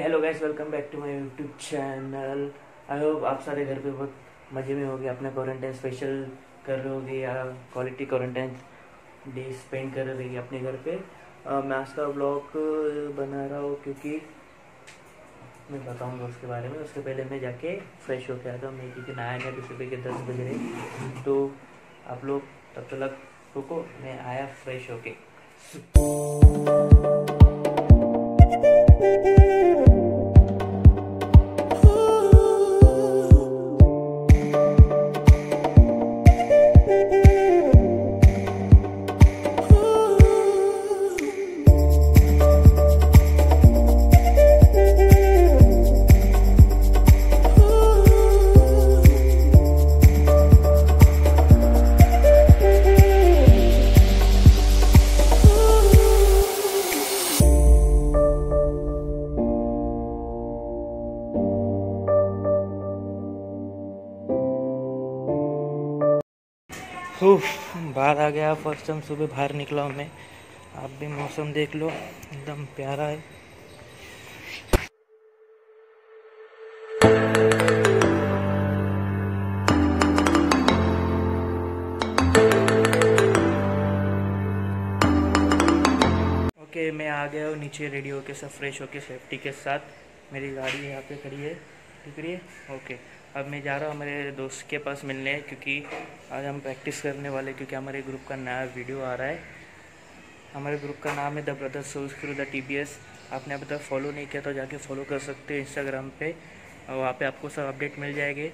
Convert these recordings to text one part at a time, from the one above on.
Hello guys welcome back to my YouTube channel I hope आप सारे घर पे बहुत मज़े में होगे अपने क्वारंटाइन स्पेशल कर रहे होगे या क्वालिटी क्वारंटाइन डे स्पेंड कर रहे होगे अपने घर पे। uh, मैं आज का ब्लॉग बना रहा हूँ क्योंकि मैं बताऊँगा उसके बारे में। उसके पहले मैं जाके फ्रेश होके आता हूँ। मैं क्योंकि नया नया तो सुबह के दस बज रहे तो आप लोग तब तक रुको मैं आया फ्रेश होके। बाहर आ गया फ़र्स्ट टाइम सुबह बाहर निकला हूँ मैं। आप भी मौसम देख लो, एकदम प्यारा है। ओके, मैं आ गया हूँ नीचे रेडी होके सब फ्रेश होके सेफ्टी के साथ। मेरी गाड़ी यहाँ पे खड़ी है। दिख रही है? ओके। अब मैं जा रहा हूँ हमारे दोस्त के पास मिलने क्योंकि आज हम प्रैक्टिस करने वाले क्योंकि हमारे ग्रुप का नया वीडियो आ रहा है। हमारे ग्रुप का नाम है the brother souls through the T आपने अभी तक फॉलो नहीं किया तो जाके फॉलो कर सकते हो इंस्टाग्राम पे और वहाँ पे आपको सब अपडेट मिल जाएँगे।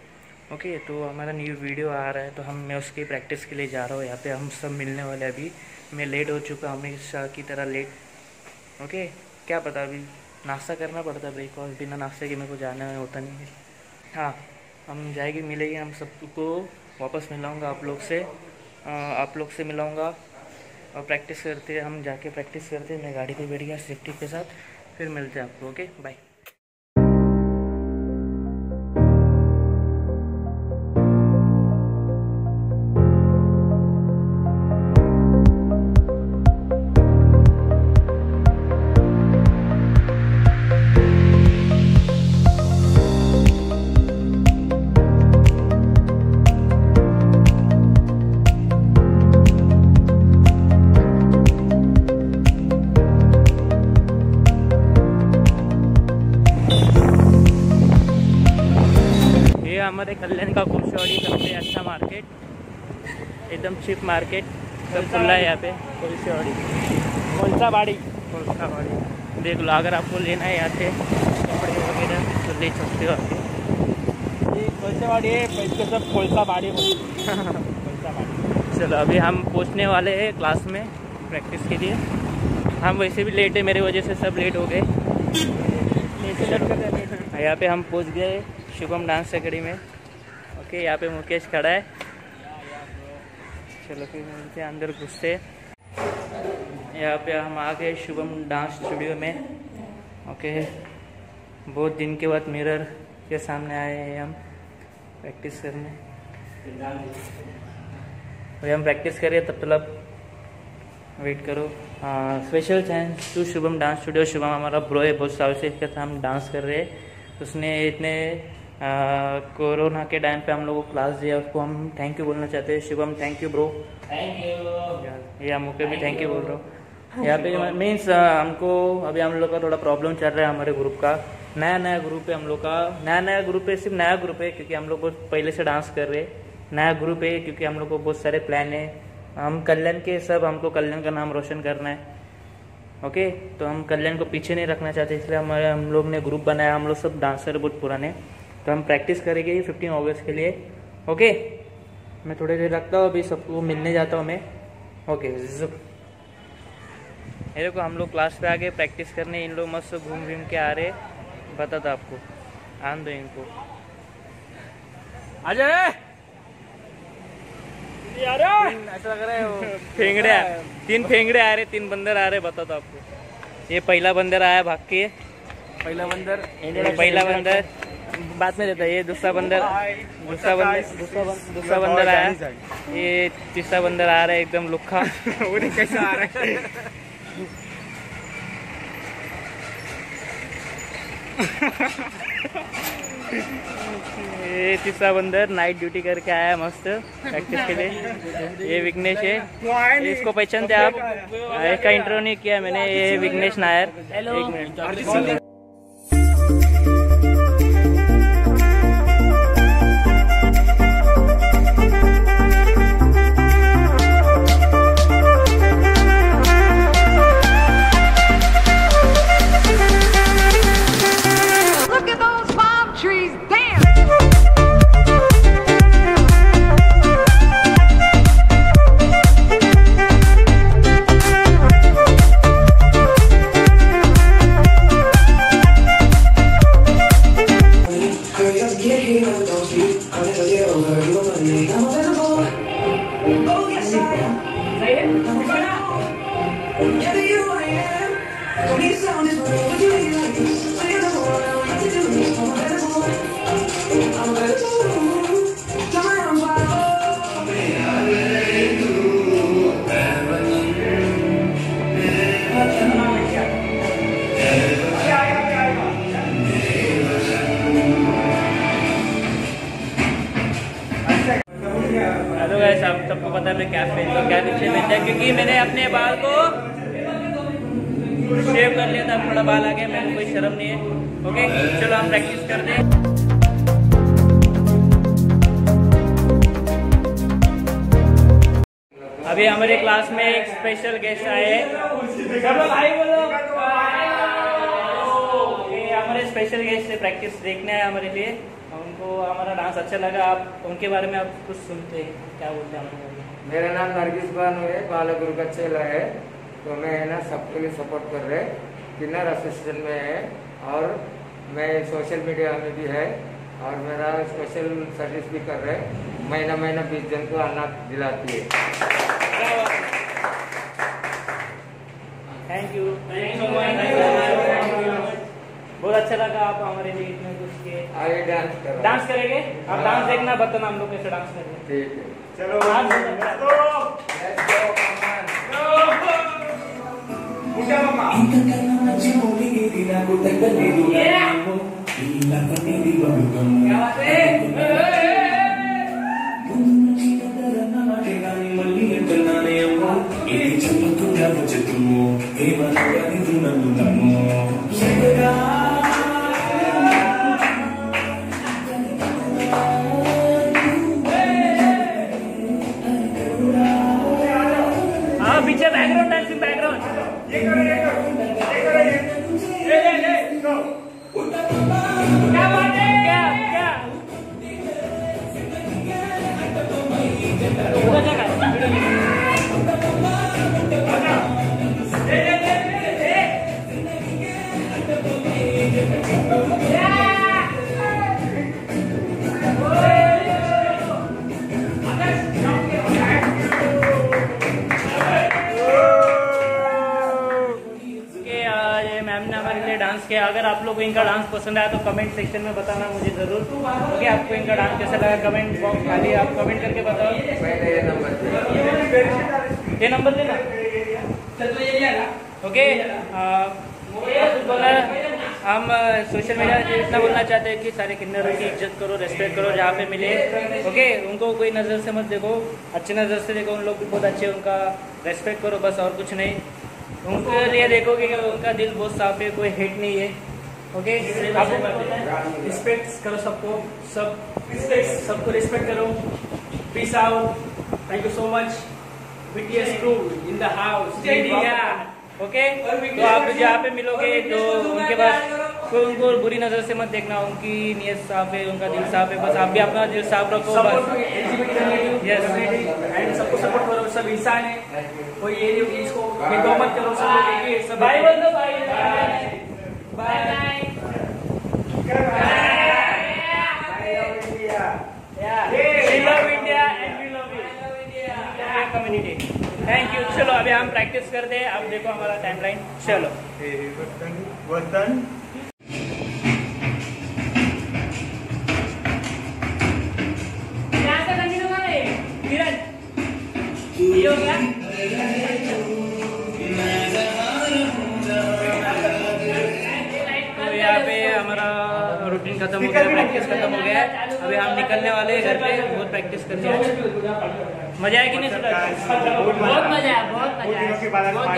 ओके तो हमारा न्यू वीडियो आ रहा है तो हम, मैं उसकी प्रैक्टिस के लिए जा रहा हूँ। यहाँ पे हम सब मिलने वाले अभी। मैं लेट हो चुका हूँ, हमेशा की तरह लेट ओके क्या पता अभी नाश्ता करना पड़ता है ब्रेकफास्ट बिना नाश्ते के मेरे को जाना होता नहीं है। हाँ हम जाएगी, मिलेगी हम सबको। वापस मिलाऊँगा आप लोग से। आप लोग से मिलाऊँगा। और प्रैक्टिस करते, हम जाके प्रैक्टिस करते, मैं गाड़ी पे बैठ गया सेफ्टी के साथ। फिर मिलते हैं आपको ओके बाय हमारे कल्याण का कुशवाड़ी सबसे अच्छा मार्केट एकदम चिप मार्केट सब खुला है यहाँ पे कुशवाड़ी कोलसा बाड़ी कोलसा बाड़ी देख लो अगर आपको लेना है यहाँ से कपड़े वगैरह तो ले सकते हो आके कोलसावाड़ी है? इसके सब कोलसा बाड़ी कोलसा बाड़ी चलो अभी हम पहुँचने वाले हैं क्लास में प्रैक्टिस के लिए. हम वैसे भी लेट है मेरी वजह से सब लेट हो गए. यहाँ पे हम पहुँच गए शुभम डांस अकेडमी में। ओके, यहाँ पे मुकेश खड़ा है। चलो फिर मिलते अंदर घुसते यहाँ पे हम आ गए शुभम डांस स्टूडियो में। ओके, बहुत दिन के बाद मिरर के सामने आए हैं हम प्रैक्टिस करने। अभी हम प्रैक्टिस करें तब तलब वेट करो। Special thanks to Shubham dance studio. Shubham हमारा ब्रो है, बहुत सालों से इसके साथ हम डांस कर रहे हैं। उसने इतने कोरोना के टाइम पे हम लोगों को क्लास दिया उसको हम थैंक यू बोलना चाहते हैं। Shivam thank you bro thank you या मुझे भी थैंक यू बोल रहा हूँ। यहाँ पे मीन्स हमको अभी हम लोग का थोड़ा प्रॉब्लम चल रहा है हमारे ग्रुप का। नया नया ग्रुप है हम लोग का नया नया ग्रुप है सिर्फ़ नया ग्रुप है क्योंकि हम लोग बहुत पहले से डांस कर रहे हैं। नया ग्रुप है क्योंकि हम लोग को बहुत सारे प्लान है। हम कल्याण के सब हमको कल्याण का नाम रोशन करना है। ओके तो हम कल्याण को पीछे नहीं रखना चाहते इसलिए हमारे हम लोग ने ग्रुप बनाया हम लोग सब डांसर बहुत पुराने। तो हम प्रैक्टिस करेंगे फिफ्टीन अगस्त के लिए। ओके मैं थोड़ी देर रखता हूँ अभी सबको मिलने जाता हूँ मैं। ओके मेरे को हम लोग क्लास पे आ गए प्रैक्टिस करने। इन लोग मस्त घूम घूम के आ रहे बता था आपको। आन दो इनको। आ जाए ऐसा लग रहा है फेंगड़े तीन फेंगड़े आ रहे तीन बंदर आ रहे बता दो आपको। ये पहला बंदर आया भाग के। पहला बंदर पहला बंदर। बाद में देता है ये दूसरा बंदर दूसरा बंदर दूसरा बंदर आया। ये तीसरा बंदर आ रहा है एकदम लुखा कैसा आ रहा है। ये तीसरा बंदर नाइट ड्यूटी करके आया मस्त प्रैक्टिस के लिए। ये विघ्नेश है। इसको पहचानते आप? इसका इंटरव्यू नहीं किया मैंने ये विघ्नेश नायर एक minute am. Yeah, you I am. Don't need sound, just do you need? Hello guys आप सबको पता है मैं पहनता हूँ कैप इसलिए पहनता है क्योंकि मैंने अपने बाल को शेव कर लिया था, थोड़ा बाल आ गया को कोई शर्म नहीं है। ओके चलो हम प्रैक्टिस करते हैं। अभी हमारे क्लास में एक स्पेशल गेस्ट आए हाय बोलो हमारे स्पेशल गेस्ट से प्रैक्टिस देखने आए हमारे लिए। उनको हमारा डांस अच्छा लगा आप उनके बारे में आप कुछ सुनते हैं क्या बोलते हैं हमारे मेरा नाम नरगिस बानो है बाला गुरु का चेला है तो मैं है ना सबके लिए सपोर्ट कर रहे किन्नर एसोसिएशन में है और मैं सोशल मीडिया में भी है और मेरा सोशल सर्विस भी कर रहे महीना महीना बीस जन को अनाज दिलाती है। Thank you thank you much बहुत अच्छा लगा आप हमारे लिए आगे डांस करो डांस करेंगे? आप डांस देखना बताना हम लोग कैसे डांस करेंगे। ठीक है। चलो dance Let's go, come on. हाँ? इनका डांस पसंद आया तो कमेंट सेक्शन में बताना मुझे ज़रूर। ओके, आपको इनका डांस कैसा लगा कमेंट बॉक्स खाली आप कमेंट करके बताओ। ये नंबर ओके बोला हम सोशल मीडिया पे इतना बोलना चाहते हैं कि सारे किन्नरों की इज़्ज़त करो रेस्पेक्ट करो, जहाँ पे मिले। ओके, उनको कोई नज़र से मत देखो, अच्छी नज़र से देखो, उन लोग भी बहुत अच्छे उनका रेस्पेक्ट करो, बस और कुछ नहीं। उनके लिए देखोगे कि उनका दिल बहुत साफ़ है, कोई हेट नहीं है। ओके आपको? रिस्पेक्ट करो सबको सब सबको रिस्पेक्ट करो. Peace out thank you so much BTS crew in the house okay तो आप जहाँ पे मिलोगे तो उनके पास कोई उनको बुरी नज़र से मत देखना उनकी नीयत साफ़ है उनका दिल साफ़ है बस आप भी अपना दिल साफ़ रखो बस. एंड सबको सपोर्ट करो सब इंसान है। कोई ये नहीं कि इसको मत करो सब ही है, है। कम्युनिटी थैंक यू चलो अभी हम प्रैक्टिस करते हैं अब देखो हमारा टाइमलाइन चलो यहाँ खत्म हो गया प्रैक्टिस खत्म हो गया है। अभी हम निकलने वाले हैं घर पे बहुत प्रैक्टिस कर लिया। आज मज़ा आया कि नहीं बहुत मज़ा आया बहुत मज़ा आया। बहुत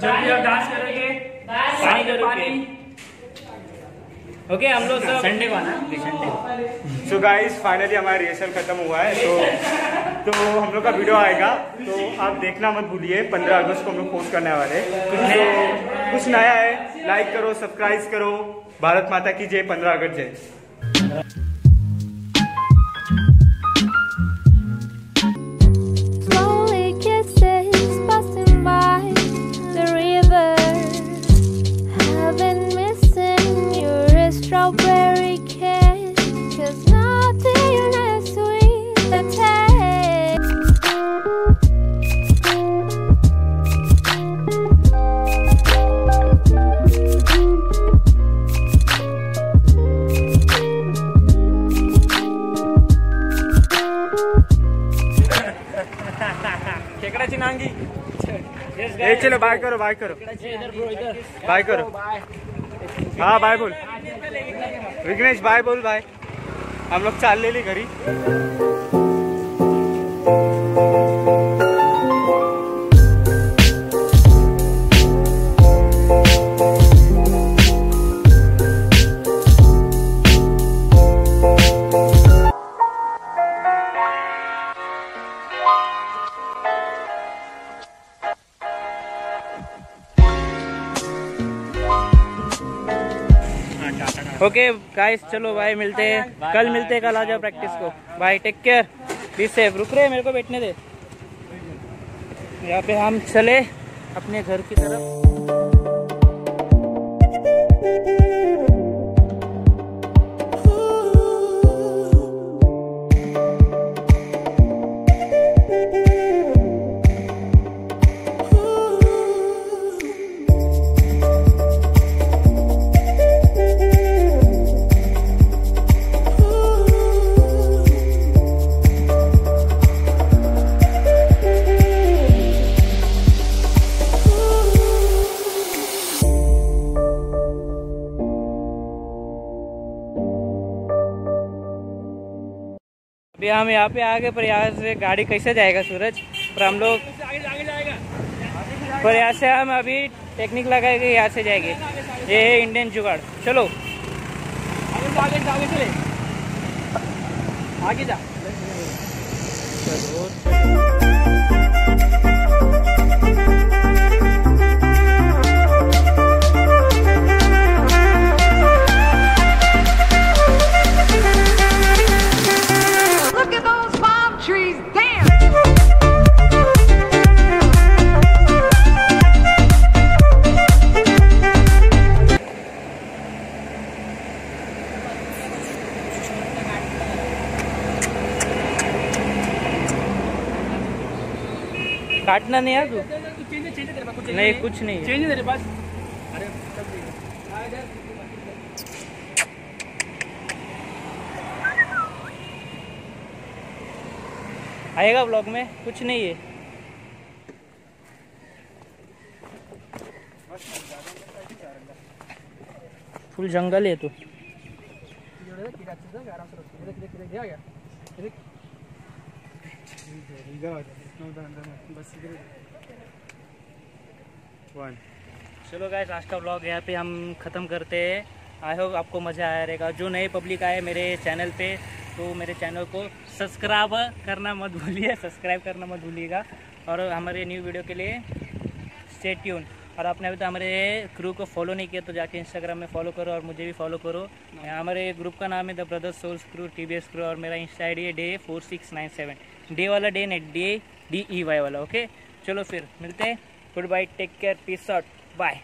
जब भी आप डांस करेंगे पानी पानी ओके हम लोग सब संडे को आना संडे सो गाइस फाइनली हमारा रिहर्सल खत्म हुआ है तो तो हम लोग का वीडियो आएगा। तो आप देखना मत भूलिए 15 अगस्त को हम लोग पोस्ट करने वाले तो कुछ नया है। लाइक करो सब्सक्राइब करो। भारत माता की जय 15 अगस्त जय। ए, चलो बाय करो बाय करो। बाय करो। हाँ बाय बोल। विघ्नेश बाय बोल बाय हम लोग चाललेली घरी। गाइस चलो भाई मिलते हैं। कल मिलते हैं कल आ जाओ प्रैक्टिस को। Bye take care be safe रुक रहे मेरे को बैठने दे। यहाँ पे हम चले अपने घर की तरफ़। अभी हम यहाँ पे आ गए पर यहाँ से गाड़ी कैसे जाएगा सूरज? पर हम लोग पर यहाँ से हम अभी टेक्निक लगाएँगे यहाँ से जाएँगे। ये है इंडियन जुगाड़। चलो आगे जा, आगे चले। आगे जा। काटना नहीं है तू चेंज चेंज तेरे पास कुछ नहीं कुछ नहीं है। चेंज तेरे पास अरे आएगा ब्लॉग में कुछ नहीं है फुल जंगल है तो वन चलो गाइस आज का ब्लॉग यहाँ पे हम ख़त्म करते हैं। आई होप आपको मज़ा आया रहेगा। जो नए पब्लिक आए मेरे चैनल पे तो मेरे चैनल को सब्सक्राइब करना मत भूलिए सब्सक्राइब करना मत भूलिएगा। और हमारे न्यू वीडियो के लिए स्टे ट्यून और आपने अभी तो हमारे क्रू को फॉलो नहीं किया तो जाके इंस्टाग्राम में फॉलो करो और मुझे भी फॉलो करो। हमारे ग्रुप का नाम है the brothers souls crew T B S crew और मेरा इंस्टा आई डी है day four six nine seven day वाला डे नहीं डे डी ई वाई वाला ओके चलो फिर मिलते हैं। Goodbye take care peace out bye